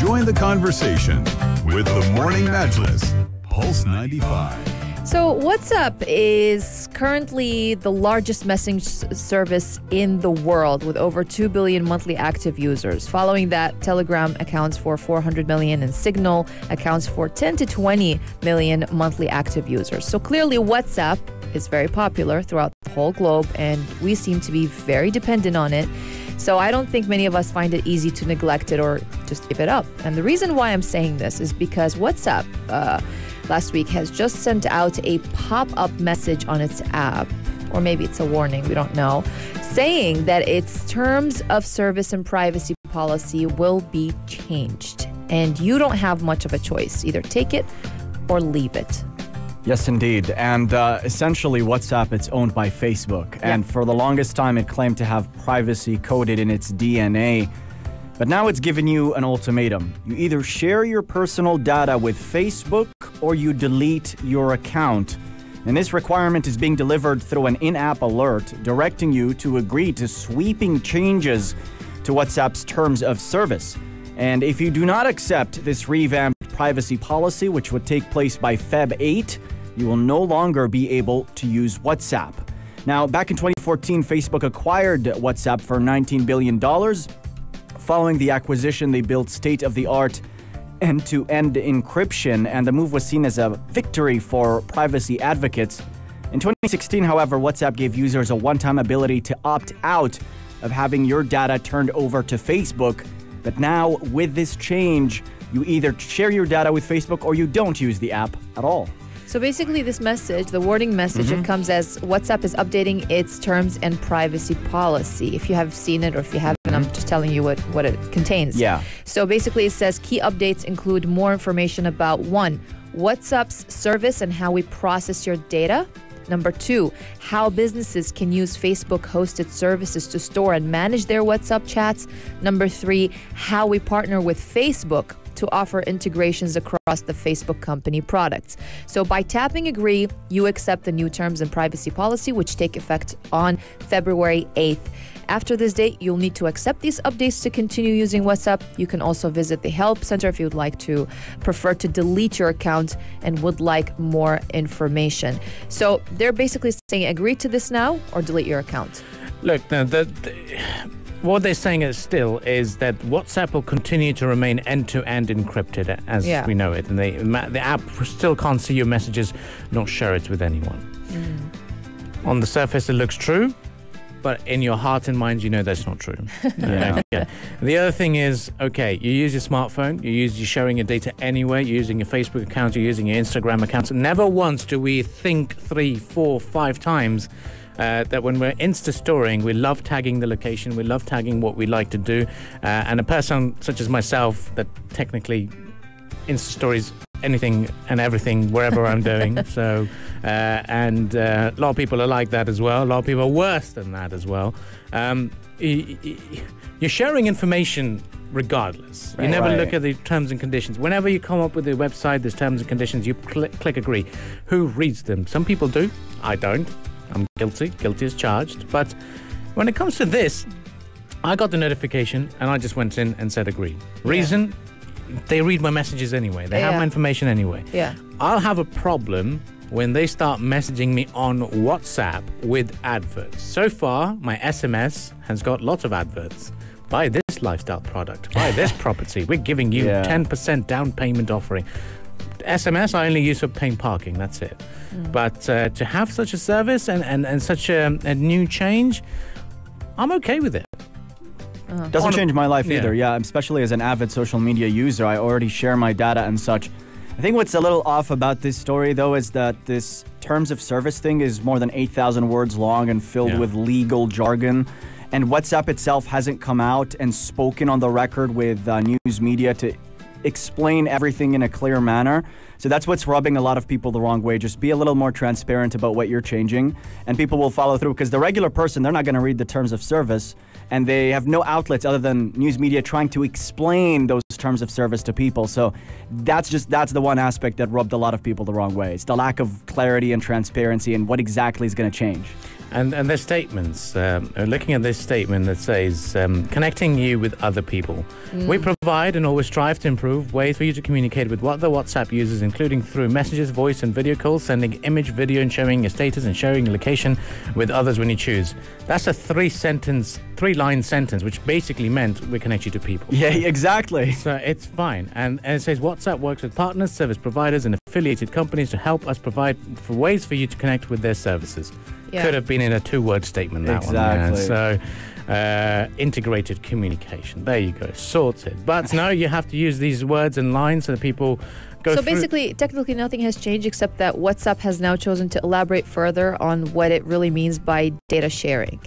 Join the conversation with the Morning Majlis, Pulse 95. So, WhatsApp is currently the largest messaging service in the world with over 2 billion monthly active users. Following that, Telegram accounts for 400 million and Signal accounts for 10 to 20 million monthly active users. So, clearly, WhatsApp is very popular throughout the whole globe, and we seem to be very dependent on it. So I don't think many of us find it easy to neglect it or just give it up. And the reason why I'm saying this is because WhatsApp uh, last week has just sent out a pop up message on its app, or maybe it's a warning, we don't know, saying that its terms of service and privacy policy will be changed. And you don't have much of a choice. Either take it or leave it. Yes, indeed. And uh, essentially, WhatsApp it's owned by Facebook, and for the longest time, it claimed to have privacy coded in its DNA. But now it's given you an ultimatum: you either share your personal data with Facebook, or you delete your account. And this requirement is being delivered through an in-app alert directing you to agree to sweeping changes to WhatsApp's terms of service. And if you do not accept this revamped privacy policy, which would take place by Feb 8, you will no longer be able to use WhatsApp. Now, back in 2014, Facebook acquired WhatsApp for $19 billion. Following the acquisition, they built state of the art end to end encryption, and the move was seen as a victory for privacy advocates. In 2016, however, WhatsApp gave users a one time ability to opt out of having your data turned over to Facebook. But now, with this change, you either share your data with Facebook or you don't use the app at all. So basically, this message, the warning message, Mm-hmm. it comes as WhatsApp is updating its terms and privacy policy. If you have seen it or if you haven't, I'm just telling you what, what it contains. Mm-hmm. Yeah. So basically, it says key updates include more information about one, WhatsApp's service and how we process your data. Number two, how businesses can use Facebook hosted services to store and manage their WhatsApp chats. Number three, how we partner with Facebook to offer integrations across the Facebook company products. So by tapping agree, you accept the new terms and privacy policy, which take effect on February 8th. After this date, you'll need to accept these updates to continue using WhatsApp. You can also visit the Help Center if you would like to prefer to delete your account and would like more information. So they're basically saying agree to this now or delete your account. Look, the, the, what they're saying is still is that WhatsApp will continue to remain end-to-end encrypted as Yeah. we know it, and they, the app still can't see your messages nor share it with anyone. Mm. On the surface, it looks true, but in your heart and mind, you know that's not true. Yeah. yeah. The other thing is, okay, you use your smartphone, you use you're sharing your data anywhere, you're using your Facebook account, you're using your Instagram account. Never once do we think three, four, five times uh, that when we're Insta storing, we love tagging the location, we love tagging what we like to do. Uh, and a person such as myself that technically Insta stories anything and everything wherever I'm doing. So, uh, and uh, a lot of people are like that as well. A lot of people are worse than that as well. Um, you're sharing information regardless. You never Right. look at the terms and conditions. Whenever you come up with a website, there's terms and conditions. You cl- click agree. Who reads them? Some people do. I don't. I'm guilty. Guilty as charged. But when it comes to this, I got the notification and I just went in and said agree. Reason? They read my messages anyway. They have my information anyway. Yeah. I'll have a problem when they start messaging me on WhatsApp with adverts. So far, my SMS has got lots of adverts. Buy this lifestyle product. Buy this property. We're giving you Yeah. 10% down payment offering. SMS I only use for paying parking. That's it. But uh, to have such a service and, and, and such a, a new change, I'm okay with it. Doesn't change my life yeah. either. Yeah, especially as an avid social media user, I already share my data and such. I think what's a little off about this story, though, is that this terms of service thing is more than 8,000 words long and filled Yeah. with legal jargon. And WhatsApp itself hasn't come out and spoken on the record with uh, news media to explain everything in a clear manner. So that's what's rubbing a lot of people the wrong way. Just be a little more transparent about what you're changing, and people will follow through. Because the regular person, they're not going to read the terms of service, and they have no outlets other than news media trying to explain those terms of service to people. So that's just that's the one aspect that rubbed a lot of people the wrong way. It's the lack of clarity and transparency and what exactly is going to change. And, and their statements, um, uh, looking at this statement that says, um, connecting you with other people. We provide and always strive to improve ways for you to communicate with other WhatsApp users, including through messages, voice, and video calls, sending image, video, and showing your status and sharing your location with others when you choose. That's a three sentence, three line sentence, which basically meant we connect you to people. Yeah, exactly. So it's fine. And, and it says WhatsApp works with partners, service providers, and affiliated companies to help us provide for ways for you to connect with their services. Yeah. Could have been in a two word statement, that Exactly. one. Yeah. So uh, integrated communication. There you go. Sorted. But no, you have to use these words and lines so that people go So through. basically, technically, nothing has changed except that WhatsApp has now chosen to elaborate further on what it really means by data sharing.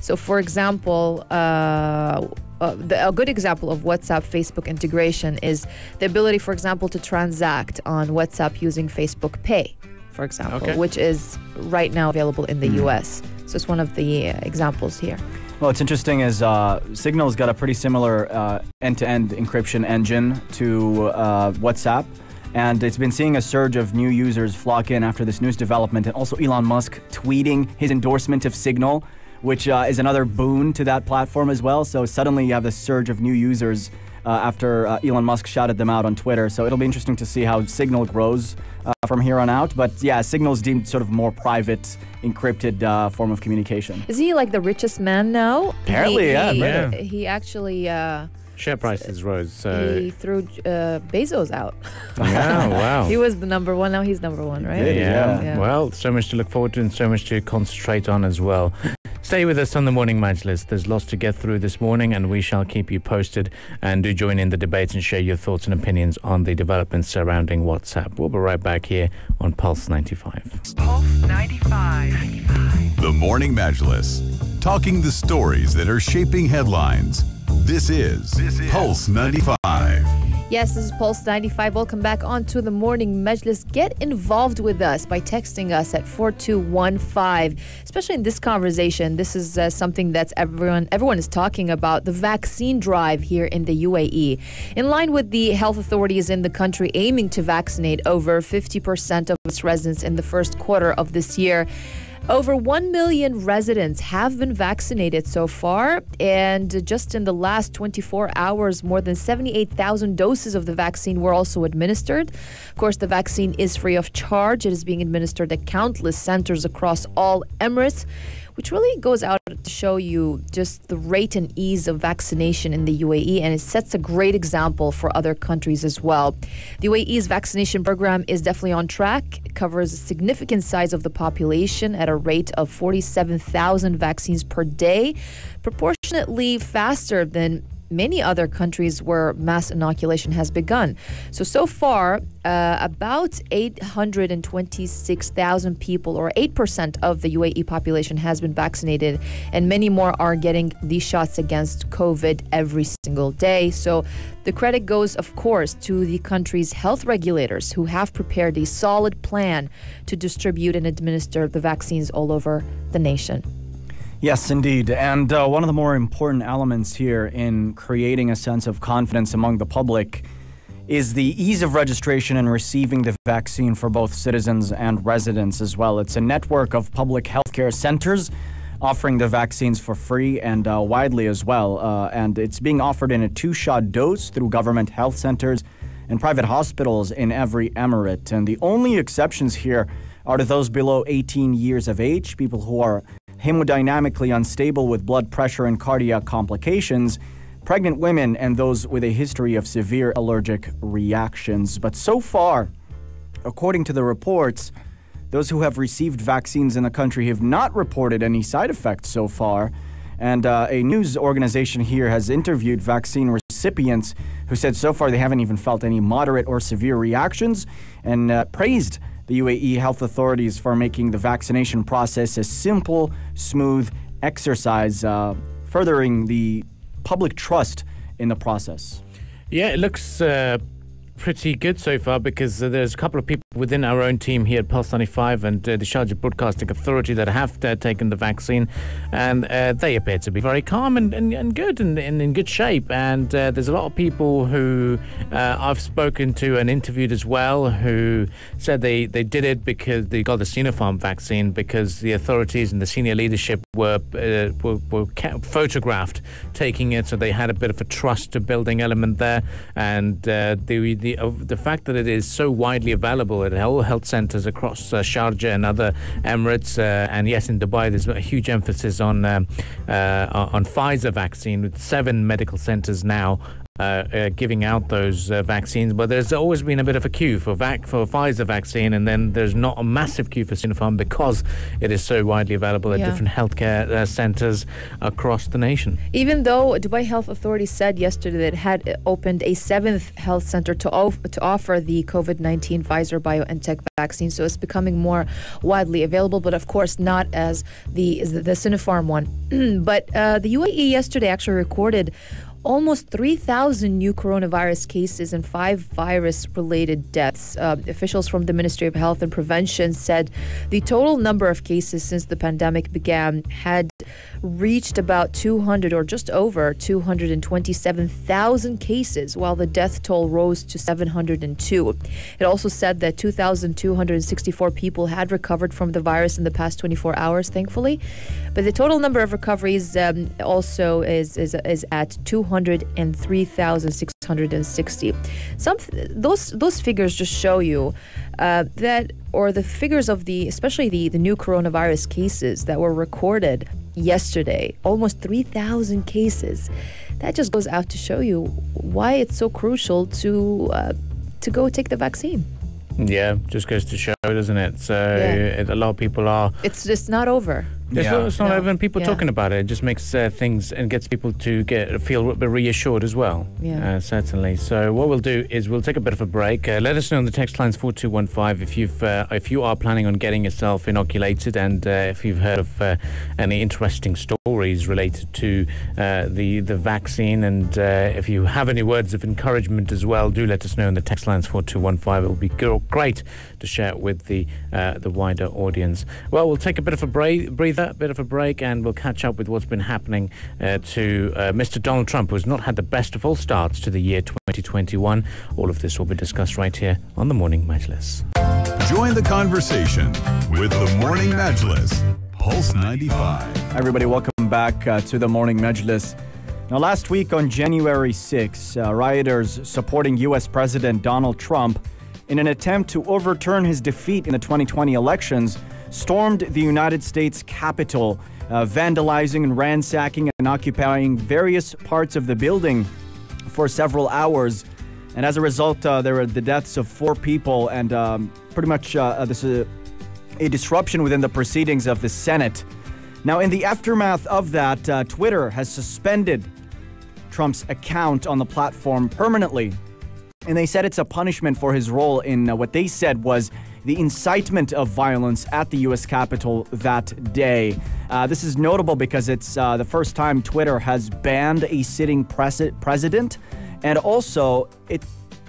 So, for example, uh, uh, the, a good example of WhatsApp Facebook integration is the ability, for example, to transact on WhatsApp using Facebook Pay, for example, Okay. which is right now available in the US. So, it's one of the uh, examples here. Well, what's interesting is uh, Signal's got a pretty similar uh, end-to-end encryption engine to uh, WhatsApp, and it's been seeing a surge of new users flock in after this news development, and also Elon Musk tweeting his endorsement of Signal, which uh, is another boon to that platform as well. So suddenly you have this surge of new users uh, after uh, Elon Musk shouted them out on Twitter. So it'll be interesting to see how Signal grows uh, from here on out. But yeah, Signal's deemed sort of more private, encrypted uh, form of communication. Is he like the richest man now? Apparently, he, yeah, He, yeah. he actually. Uh, Share prices rose. So. he threw uh, Bezos out. yeah, wow. he was the number one. Now he's number one, right? did, Yeah. Yeah. Well, so much to look forward to and so much to concentrate on as well. Stay with us on the Morning Majlis. There's lots to get through this morning and we shall keep you posted. And do join in the debate and share your thoughts and opinions on the developments surrounding WhatsApp. We'll be right back here on Pulse 95. Pulse 95. The Morning Majlis, talking the stories that are shaping headlines. This is, Pulse 95. Yes, this is Pulse 95. Welcome back on to the morning Majlis. Get involved with us by texting us at 4215. Especially in this conversation, this is uh, something that's everyone everyone is talking about the vaccine drive here in the UAE. In line with the health authorities in the country aiming to vaccinate over 50% of its residents in the first quarter of this year. Over 1 million residents have been vaccinated so far, and just in the last 24 hours, more than 78,000 doses of the vaccine were also administered. Of course, the vaccine is free of charge. It is being administered at countless centers across all Emirates, which really goes out to show you just the rate and ease of vaccination in the UAE, and it sets a great example for other countries as well. The UAE's vaccination program is definitely on track. It covers a significant size of the population at a rate of 47,000 vaccines per day, proportionately faster than many other countries where mass inoculation has begun. So, so far, uh, about 826,000 people, or 8% of the UAE population, has been vaccinated, and many more are getting these shots against COVID every single day. So, the credit goes, of course, to the country's health regulators who have prepared a solid plan to distribute and administer the vaccines all over the nation. Yes, indeed. And uh, one of the more important elements here in creating a sense of confidence among the public is the ease of registration and receiving the vaccine for both citizens and residents as well. It's a network of public healthcare centers offering the vaccines for free and uh, widely as well. Uh, and it's being offered in a two shot dose through government health centers and private hospitals in every emirate. And the only exceptions here are to those below 18 years of age, people who are hemodynamically unstable with blood pressure and cardiac complications, pregnant women, and those with a history of severe allergic reactions. But so far, according to the reports, those who have received vaccines in the country have not reported any side effects so far. And uh, a news organization here has interviewed vaccine recipients who said so far they haven't even felt any moderate or severe reactions and uh, praised the UAE health authorities for making the vaccination process a simple, smooth exercise, uh, furthering the public trust in the process. Yeah, it looks uh, pretty good so far because uh, there's a couple of people within our own team here at Pulse 95 and uh, the Sharjah Broadcasting Authority that have uh, taken the vaccine, and uh, they appear to be very calm and, and, and good and, and in good shape. And uh, there's a lot of people who uh, I've spoken to and interviewed as well who said they, they did it because they got the Sinopharm vaccine because the authorities and the senior leadership were were, were photographed taking it, so they had a bit of a trust building element there, and uh, the the uh, the fact that it is so widely available at all health centres across uh, Sharjah and other Emirates, uh, and yes, in Dubai, there's a huge emphasis on um, uh, on Pfizer vaccine with seven medical centres now giving out those uh, vaccines, but there's always been a bit of a queue for vac for Pfizer vaccine, and then there's not a massive queue for Sinopharm because it is so widely available at Yeah. different healthcare uh, centres across the nation. Even though Dubai Health Authority said yesterday that it had opened a seventh health center to, off- to offer the COVID 19 Pfizer BioNTech vaccine, so it's becoming more widely available, but of course not as the, as the, the Sinopharm one. but uh, the UAE yesterday actually recorded almost 3,000 new coronavirus cases and five virus related deaths. Uh, officials from the Ministry of Health and Prevention said the total number of cases since the pandemic began had reached about 200 or just over 227,000 cases, while the death toll rose to 702. It also said that 2,264 people had recovered from the virus in the past 24 hours, thankfully. But the total number of recoveries um, also is, is, is at 203,660. Some those those figures just show you uh, that, or the figures of the, especially the the new coronavirus cases that were recorded yesterday, almost 3,000 cases. That just goes out to show you why it's so crucial to uh, to go take the vaccine. Yeah, just goes to show, doesn't it? So Yeah. it, a lot of people are. It's just not over. It's Yeah. not, it's not No. even people Yeah. talking about it. It just makes uh, things and gets people to get feel a bit reassured as well. Yeah. Uh, certainly. So what we'll do is we'll take a bit of a break. Uh, let us know on the text lines four two one five if you've uh, if you are planning on getting yourself inoculated and uh, if you've heard of uh, any interesting stories related to uh, the the vaccine and uh, if you have any words of encouragement as well, do let us know on the text lines four two one five. It will be great to share it with the uh, the wider audience. Well, we'll take a bit of a bra- breather, a bit of a break, and we'll catch up with what's been happening uh, to uh, Mr. Donald Trump, who has not had the best of all starts to the year 2021. All of this will be discussed right here on the Morning Majlis. Join the conversation with the Morning Majlis, Pulse 95. Everybody, welcome back uh, to the Morning Majlis. Now, last week on January 6, uh, rioters supporting U.S. President Donald Trump, in an attempt to overturn his defeat in the 2020 elections, stormed the United States Capitol, uh, vandalizing and ransacking and occupying various parts of the building for several hours. And as a result, uh, there were the deaths of four people and um, pretty much uh, this is a disruption within the proceedings of the Senate. Now, in the aftermath of that, uh, Twitter has suspended Trump's account on the platform permanently. And they said it's a punishment for his role in uh, what they said was the incitement of violence at the U.S. Capitol that day. Uh, this is notable because it's uh, the first time Twitter has banned a sitting presi- president, and also it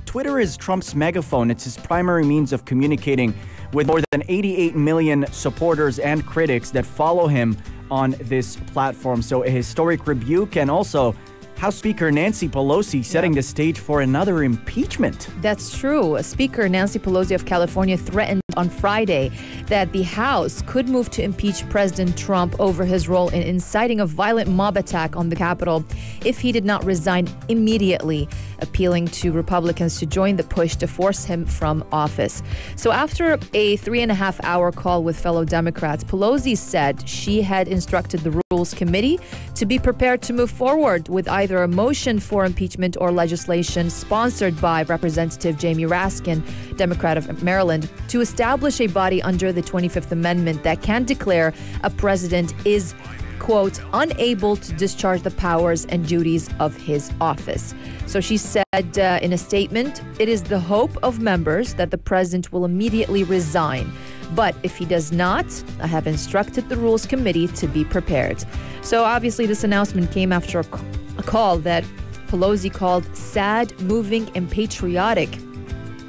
Twitter is Trump's megaphone. It's his primary means of communicating with more than 88 million supporters and critics that follow him on this platform. So, a historic rebuke and also House Speaker Nancy Pelosi setting the stage for another impeachment. That's true. Speaker Nancy Pelosi of California threatened on Friday that the House could move to impeach President Trump over his role in inciting a violent mob attack on the Capitol if he did not resign immediately, appealing to Republicans to join the push to force him from office. So, after a three and a half hour call with fellow Democrats, Pelosi said she had instructed the Rules Committee to be prepared to move forward with either a motion for impeachment or legislation sponsored by Representative Jamie Raskin, Democrat of Maryland, to establish a body under the 25th Amendment that can declare a president is quote, unable to discharge the powers and duties of his office. So she said uh, in a statement, it is the hope of members that the president will immediately resign. But if he does not, I have instructed the Rules Committee to be prepared. So obviously, this announcement came after a, c- a call that Pelosi called sad, moving, and patriotic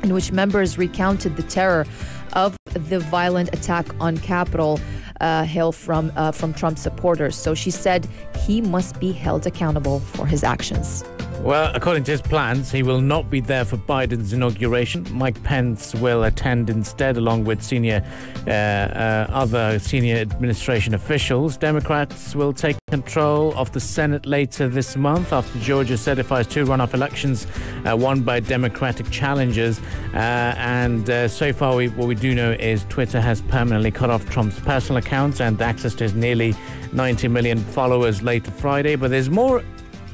in which members recounted the terror of the violent attack on Capitol uh, Hill from uh, from Trump supporters. So she said he must be held accountable for his actions. Well, according to his plans, he will not be there for Biden's inauguration. Mike Pence will attend instead, along with senior uh, uh, other senior administration officials. Democrats will take control of the Senate later this month after Georgia certifies two runoff elections uh, won by Democratic challengers. Uh, and uh, so far, we, what we do know is Twitter has permanently cut off Trump's personal accounts and access to his nearly 90 million followers later Friday. But there's more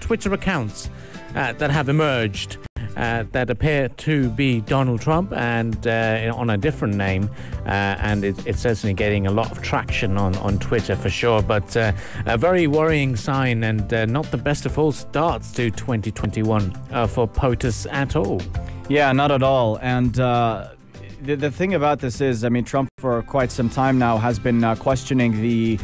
Twitter accounts uh, that have emerged uh, that appear to be Donald Trump and uh, on a different name. Uh, and it, it's certainly getting a lot of traction on, on Twitter for sure. But uh, a very worrying sign and uh, not the best of all starts to 2021 for POTUS at all. Yeah, not at all. And the, the thing about this is, I mean, Trump for quite some time now has been questioning the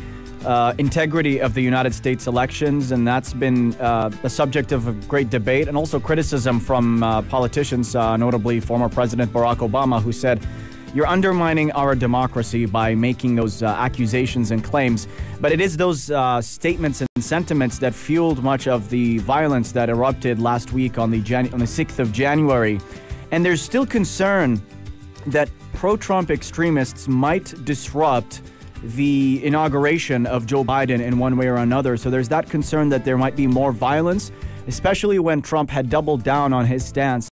uh, integrity of the United States elections, and that's been uh, a subject of great debate and also criticism from uh, politicians, uh, notably former President Barack Obama, who said, You're undermining our democracy by making those uh, accusations and claims. But it is those uh, statements and sentiments that fueled much of the violence that erupted last week on the, Jan- on the 6th of January. And there's still concern that pro Trump extremists might disrupt the inauguration of Joe Biden in one way or another. So there's that concern that there might be more violence, especially when Trump had doubled down on his stance.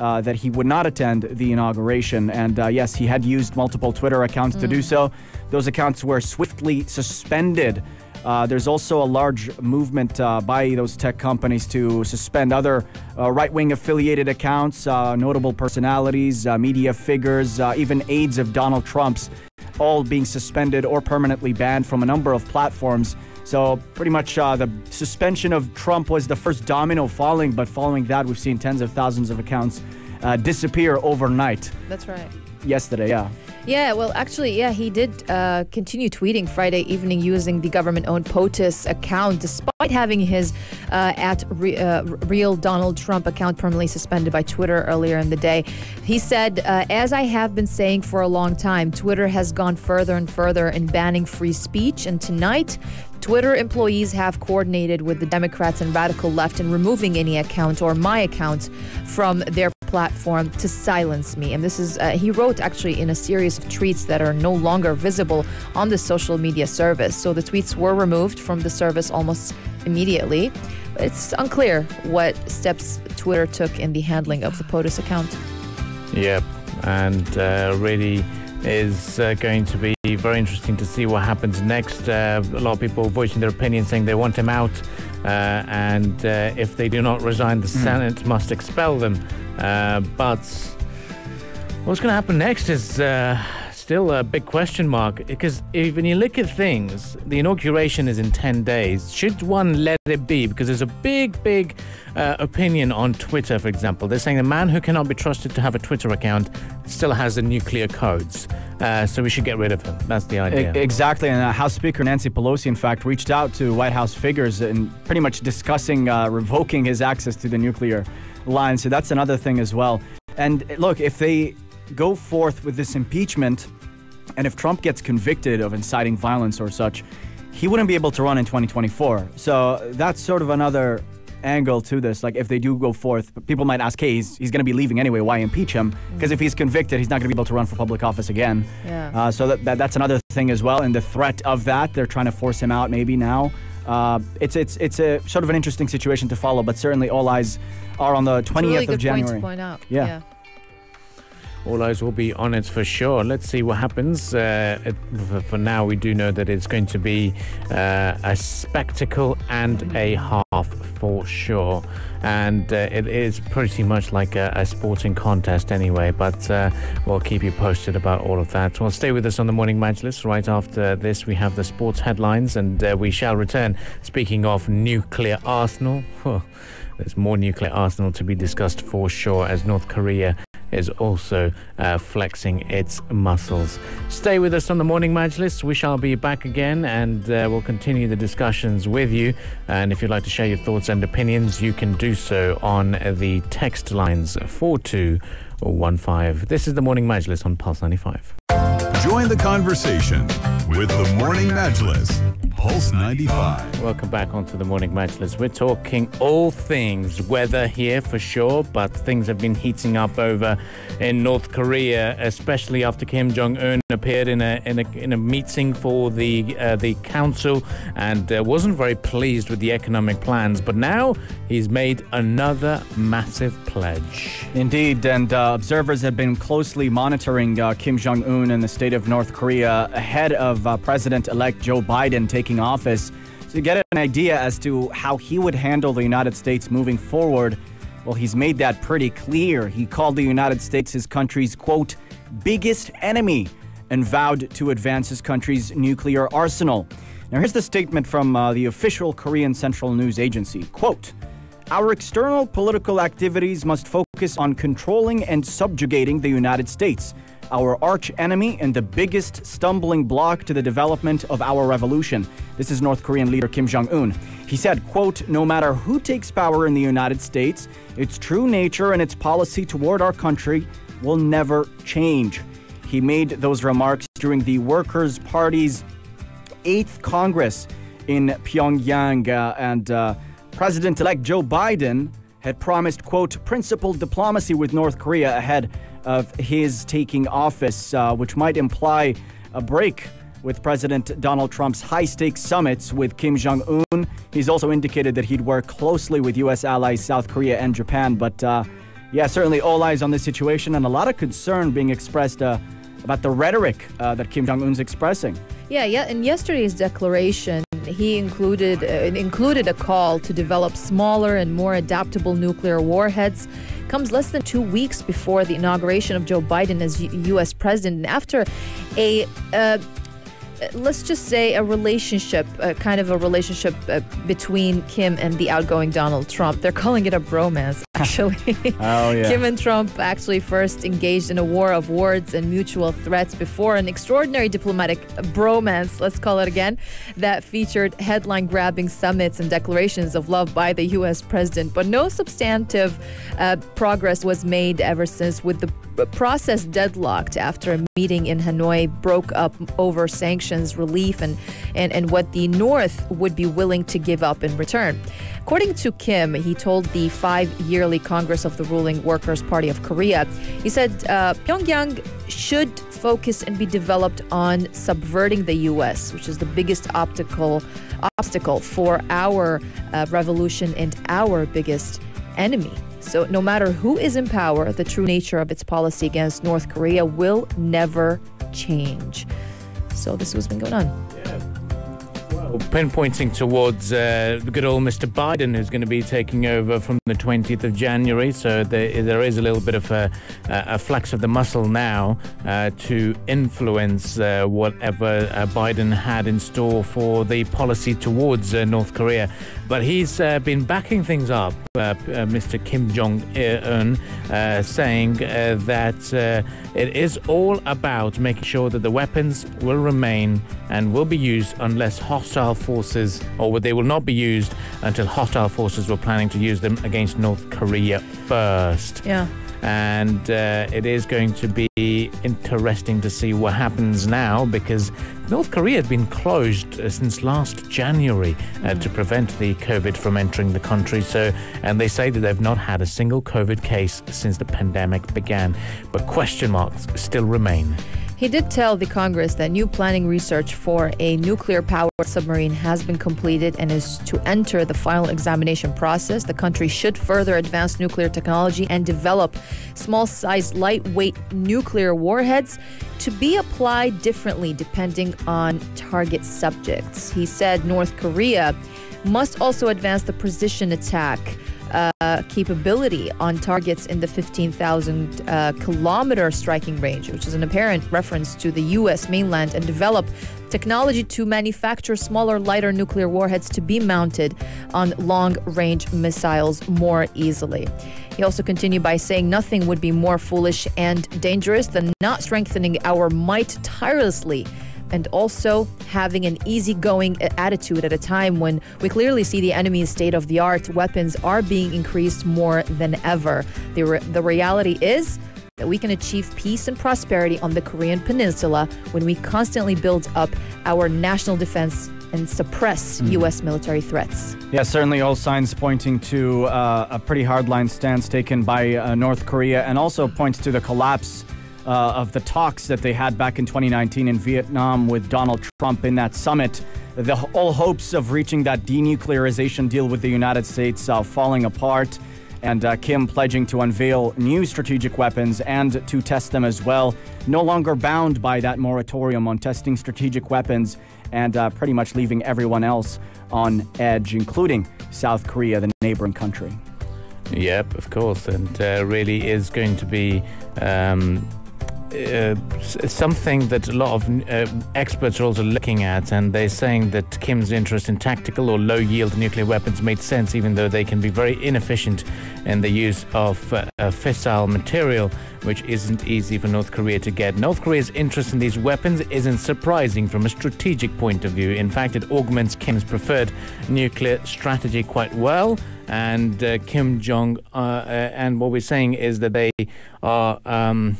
Uh, that he would not attend the inauguration. And uh, yes, he had used multiple Twitter accounts mm. to do mm. so. Those accounts were swiftly suspended. Uh, there's also a large movement uh, by those tech companies to suspend other uh, right wing affiliated accounts, uh, notable personalities, media figures, even aides of Donald Trump's all being suspended or permanently banned from a number of platforms. So, pretty much uh, the suspension of Trump was the first domino falling, but following that, we've seen tens of thousands of accounts uh, disappear overnight. That's right. Yesterday, yeah. Yeah, well, actually, yeah, he did uh, continue tweeting Friday evening using the government-owned POTUS account, despite having his uh, at re- uh, real Donald Trump account permanently suspended by Twitter earlier in the day. He said, uh, "As I have been saying for a long time, Twitter has gone further and further in banning free speech, and tonight." Twitter employees have coordinated with the Democrats and radical left in removing any account or my account from their platform to silence me. And this is, uh, he wrote actually in a series of tweets that are no longer visible on the social media service. So the tweets were removed from the service almost immediately. It's unclear what steps Twitter took in the handling of the POTUS account. Yep, and uh, really is uh, going to be very interesting to see what happens next. Uh, a lot of people voicing their opinion saying they want him out, uh, and uh, if they do not resign, the mm. Senate must expel them. Uh, but what's going to happen next is uh, still a big question mark because if, when you look at things, the inauguration is in 10 days. Should one let it be? Because there's a big, big uh, opinion on Twitter, for example. They're saying the man who cannot be trusted to have a Twitter account still has the nuclear codes. Uh, so we should get rid of him. That's the idea. Exactly. And uh, House Speaker Nancy Pelosi, in fact, reached out to White House figures and pretty much discussing uh, revoking his access to the nuclear line. So that's another thing as well. And look, if they go forth with this impeachment, and if Trump gets convicted of inciting violence or such, he wouldn't be able to run in 2024. So that's sort of another angle to this. Like if they do go forth, people might ask, hey, he's, he's going to be leaving anyway. Why impeach him? Because mm. if he's convicted, he's not going to be able to run for public office again. Yeah. Uh, so that, that, that's another thing as well. And the threat of that, they're trying to force him out maybe now. Uh, it's it's it's a sort of an interesting situation to follow, but certainly all eyes are on the 20th really of January. point out. yeah. yeah all eyes will be on it for sure. Let's see what happens. Uh, it, for now, we do know that it's going to be uh, a spectacle and a half for sure. And uh, it is pretty much like a, a sporting contest anyway. But uh, we'll keep you posted about all of that. Well, stay with us on the Morning Majlis. Right after this, we have the sports headlines, and uh, we shall return. Speaking of nuclear arsenal, there's more nuclear arsenal to be discussed for sure as North Korea is also uh, flexing its muscles. Stay with us on the Morning Majlis. We shall be back again and uh, we'll continue the discussions with you. And if you'd like to share your thoughts and opinions, you can do so on the text lines 4215. This is the Morning Majlis on Pulse 95. Join the conversation with the Morning Majlis, Pulse 95. Welcome back onto the Morning Majlis. We're talking all things weather here for sure, but things have been heating up over in North Korea, especially after Kim Jong Un appeared in a in a in a meeting for the uh, the council and uh, wasn't very pleased with the economic plans. But now he's made another massive pledge. Indeed, and uh, observers have been closely monitoring uh, Kim Jong Un and the state of North Korea ahead of uh, President elect Joe Biden taking office to get an idea as to how he would handle the United States moving forward. Well, he's made that pretty clear. He called the United States his country's, quote, biggest enemy and vowed to advance his country's nuclear arsenal. Now, here's the statement from uh, the official Korean Central News Agency. Quote, our external political activities must focus on controlling and subjugating the United States, our arch enemy and the biggest stumbling block to the development of our revolution. This is North Korean leader Kim Jong Un. He said, quote, no matter who takes power in the United States, its true nature and its policy toward our country will never change. He made those remarks during the Workers' Party's 8th Congress in Pyongyang uh, and uh, President-elect Joe Biden had promised, quote, principled diplomacy with North Korea ahead of his taking office, uh, which might imply a break with President Donald Trump's high stakes summits with Kim Jong un. He's also indicated that he'd work closely with U.S. allies South Korea and Japan. But uh, yeah, certainly all eyes on this situation and a lot of concern being expressed uh, about the rhetoric uh, that Kim Jong un's expressing. Yeah, yeah. In yesterday's declaration, he included uh, included a call to develop smaller and more adaptable nuclear warheads. Comes less than two weeks before the inauguration of Joe Biden as U- U.S. president, and after a uh, let's just say a relationship, uh, kind of a relationship uh, between Kim and the outgoing Donald Trump. They're calling it a bromance, actually. Oh, yeah. Kim and Trump actually first engaged in a war of words and mutual threats before an extraordinary diplomatic bromance, let's call it again, that featured headline grabbing summits and declarations of love by the U.S. president. But no substantive uh, progress was made ever since, with the process deadlocked after a meeting in Hanoi broke up over sanctions relief and, and, and what the North would be willing to give up in return. According to Kim, he told the five yearly Congress of the ruling Workers' Party of Korea, he said uh, Pyongyang should focus and be developed on subverting the U.S., which is the biggest optical obstacle for our uh, revolution and our biggest enemy. So, no matter who is in power, the true nature of its policy against North Korea will never change. So, this is what's been going on. Pinpointing towards uh, good old Mr. Biden, who's going to be taking over from the 20th of January. So there, there is a little bit of a, a flex of the muscle now uh, to influence uh, whatever uh, Biden had in store for the policy towards uh, North Korea. But he's uh, been backing things up, Mr. Kim Jong Un, saying that it is all about making sure that the weapons will remain and will be used unless hostile forces, or they will not be used until hostile forces were planning to use them against North Korea first. Yeah. And uh, it is going to be interesting to see what happens now because North Korea has been closed uh, since last January uh, to prevent the COVID from entering the country. So, and they say that they've not had a single COVID case since the pandemic began. But question marks still remain. He did tell the Congress that new planning research for a nuclear powered submarine has been completed and is to enter the final examination process. The country should further advance nuclear technology and develop small sized, lightweight nuclear warheads to be applied differently depending on target subjects. He said North Korea must also advance the precision attack uh, capability on targets in the 15,000 uh, kilometer striking range, which is an apparent reference to the U.S. mainland, and develop technology to manufacture smaller, lighter nuclear warheads to be mounted on long range missiles more easily. He also continued by saying nothing would be more foolish and dangerous than not strengthening our might tirelessly and also having an easygoing attitude at a time when we clearly see the enemy's state of the art weapons are being increased more than ever. The, re- the reality is that we can achieve peace and prosperity on the Korean Peninsula when we constantly build up our national defense and suppress U.S. military threats. Yeah, certainly all signs pointing to uh, a pretty hardline stance taken by uh, North Korea and also points to the collapse uh, of the talks that they had back in 2019 in Vietnam with Donald Trump in that summit. The all hopes of reaching that denuclearization deal with the United States uh, falling apart, and uh, Kim pledging to unveil new strategic weapons and to test them as well. No longer bound by that moratorium on testing strategic weapons, and uh, pretty much leaving everyone else on edge, including South Korea, the neighboring country. Yep, of course, and uh, really is going to be um, uh, something that a lot of uh, experts are also looking at, and they're saying that Kim's interest in tactical or low yield nuclear weapons made sense, even though they can be very inefficient in the use of uh, uh, fissile material, which isn't easy for North Korea to get. North Korea's interest in these weapons isn't surprising from a strategic point of view. In fact, it augments Kim's preferred nuclear strategy quite well and uh, Kim Jong. Uh, uh, and what we're saying is that they are. Um,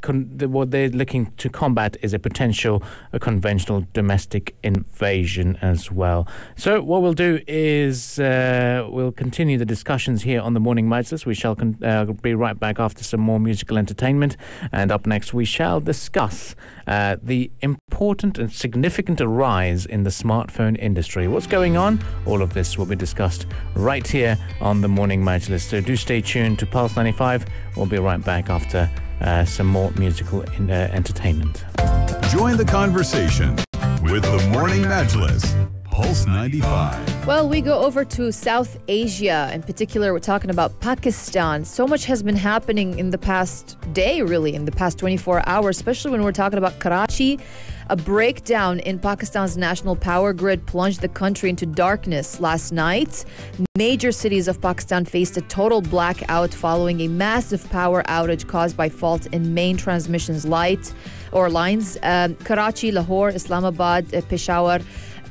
Con- what they're looking to combat is a potential a conventional domestic invasion as well. So what we'll do is uh, we'll continue the discussions here on the Morning Majlis. We shall con- uh, be right back after some more musical entertainment, and up next we shall discuss uh, the important and significant rise in the smartphone industry. What's going on? All of this will be discussed right here on the Morning Majlis. So do stay tuned to Pulse 95. We'll be right back after uh, some more musical in, uh, entertainment. Join the conversation with the Morning Majlis, Pulse 95. Well, we go over to South Asia. In particular, we're talking about Pakistan. So much has been happening in the past day, really, in the past 24 hours, especially when we're talking about Karachi. A breakdown in Pakistan's national power grid plunged the country into darkness last night. Major cities of Pakistan faced a total blackout following a massive power outage caused by fault in main transmissions light or lines. Um, Karachi, Lahore, Islamabad, uh, Peshawar,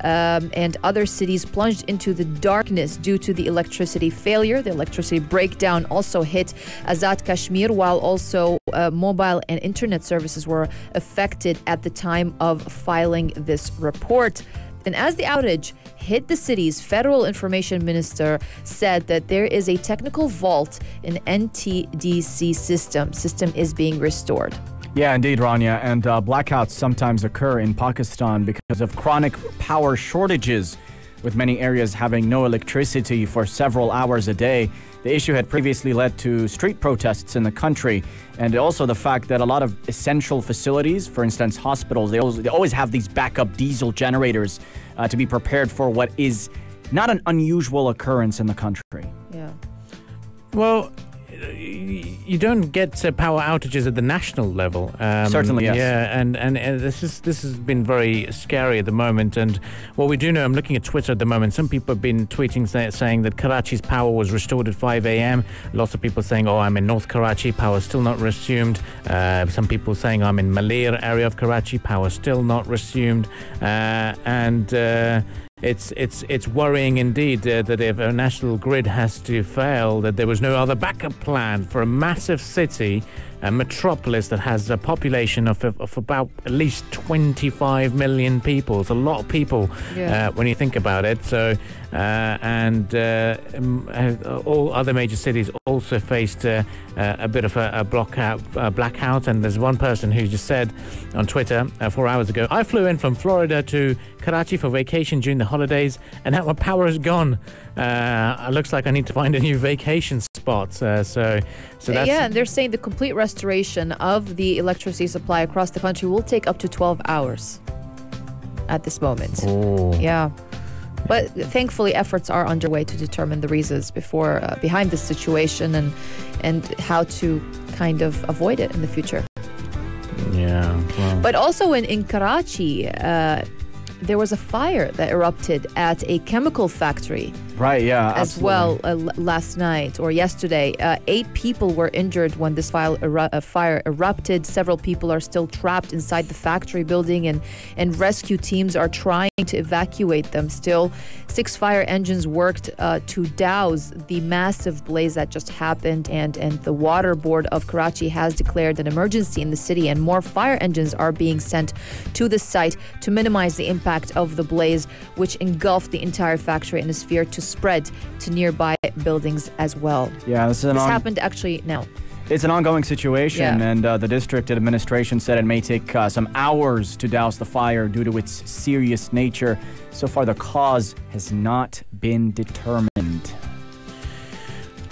um, and other cities plunged into the darkness due to the electricity failure. The electricity breakdown also hit Azad Kashmir, while also uh, mobile and internet services were affected at the time of filing this report. And as the outage hit the cities, federal information minister said that there is a technical fault in NTDC system. System is being restored. Yeah, indeed, Rania. And uh, blackouts sometimes occur in Pakistan because of chronic power shortages, with many areas having no electricity for several hours a day. The issue had previously led to street protests in the country, and also the fact that a lot of essential facilities, for instance, hospitals, they always, they always have these backup diesel generators uh, to be prepared for what is not an unusual occurrence in the country. Yeah. Well, y- you don't get uh, power outages at the national level. Um, Certainly, yes. Yeah, and, and uh, this is this has been very scary at the moment. And what we do know, I'm looking at Twitter at the moment. Some people have been tweeting say, saying that Karachi's power was restored at 5 a.m. Lots of people saying, "Oh, I'm in North Karachi, power still not resumed." Uh, some people saying, "I'm in Malir area of Karachi, power still not resumed," uh, and. Uh, it's it's it's worrying indeed uh, that if a national grid has to fail, that there was no other backup plan for a massive city, a metropolis that has a population of, of, of about at least 25 million people. It's a lot of people Yeah. uh, when you think about it. So uh, and uh, uh, all other major cities also faced uh, a bit of a, a blockout, uh, blackout. And there's one person who just said on Twitter uh, four hours ago, "I flew in from Florida to Karachi for vacation during the holidays, and now my power is gone. Uh, it looks like I need to find a new vacation spot." Uh, so, so that's yeah, and they're saying the complete restoration of the electricity supply across the country will take up to 12 hours at this moment. Oh, Yeah. But thankfully, efforts are underway to determine the reasons before uh, behind this situation and and how to kind of avoid it in the future. Yeah. Well, But also in, in Karachi, uh, there was a fire that erupted at a chemical factory Right, yeah. as absolutely. well uh, last night or yesterday. Uh, eight people were injured when this fire, eru- uh, fire erupted. Several people are still trapped inside the factory building, and, and rescue teams are trying to evacuate them. Still, six fire engines worked uh, to douse the massive blaze that just happened, and, and the Water Board of Karachi has declared an emergency in the city, and more fire engines are being sent to the site to minimize the impact of the blaze, which engulfed the entire factory in a feared to spread to nearby buildings as well. Yeah, this is This happened actually now. It's an ongoing situation, Yeah. and uh, the district administration said it may take uh, some hours to douse the fire due to its serious nature. So far, the cause has not been determined.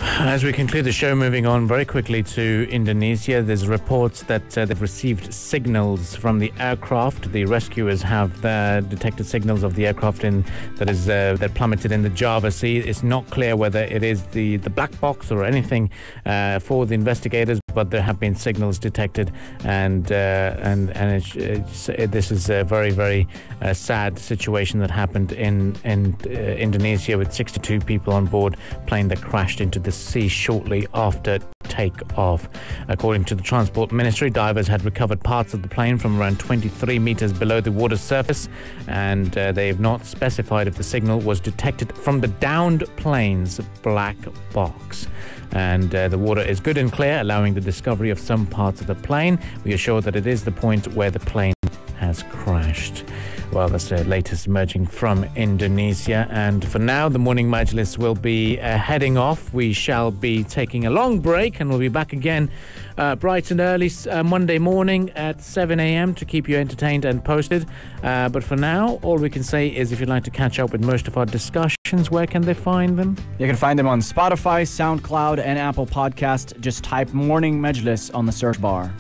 As we conclude the show, moving on very quickly to Indonesia, there's reports that uh, they've received signals from the aircraft. The rescuers have uh, detected signals of the aircraft in that is uh, that plummeted in the Java Sea. It's not clear whether it is the, the black box or anything uh, for the investigators, but there have been signals detected, and uh, and and it's, it's, it, this is a very very uh, sad situation that happened in in Indonesia with 62 people on board plane that crashed into the sea shortly after takeoff. According to the Transport Ministry, divers had recovered parts of the plane from around 23 meters below the water surface, and uh, they have not specified if the signal was detected from the downed plane's black box. And uh, the water is good and clear, allowing the discovery of some parts of the plane. We are sure that it is the point where the plane has crashed. Well, that's the latest emerging from Indonesia. And for now, the morning majlis will be uh, heading off. We shall be taking a long break and we'll be back again uh, bright and early uh, Monday morning at 7 a.m. to keep you entertained and posted. Uh, but for now, all we can say is if you'd like to catch up with most of our discussions, where can they find them? You can find them on Spotify, SoundCloud, and Apple Podcast. Just type Morning Majlis on the search bar.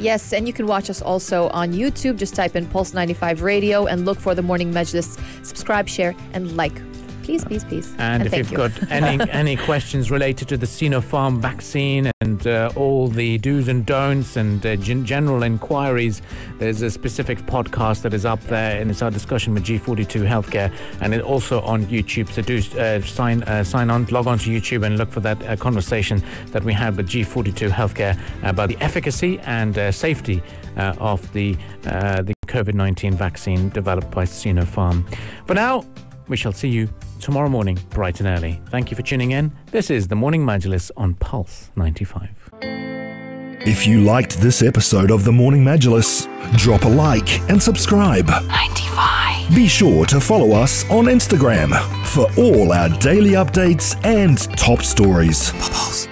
Yes, and you can watch us also on YouTube. Just type in Pulse 95 Radio and look for the Morning Majlis. Subscribe, share, and like. Please, please, please. And, if you've you. got any any questions related to the Sinopharm vaccine and uh, all the do's and don'ts and uh, gen- general inquiries, there's a specific podcast that is up there, and it's our discussion with G42 Healthcare, and it also on YouTube. So do uh, sign uh, sign on, log on to YouTube, and look for that uh, conversation that we had with G42 Healthcare about the efficacy and uh, safety uh, of the uh, the COVID-19 vaccine developed by Sinopharm. For now. We shall see you tomorrow morning, bright and early. Thank you for tuning in. This is the Morning Majlis on Pulse 95. If you liked this episode of The Morning Majlis, drop a like and subscribe. 95. Be sure to follow us on Instagram for all our daily updates and top stories. Pulse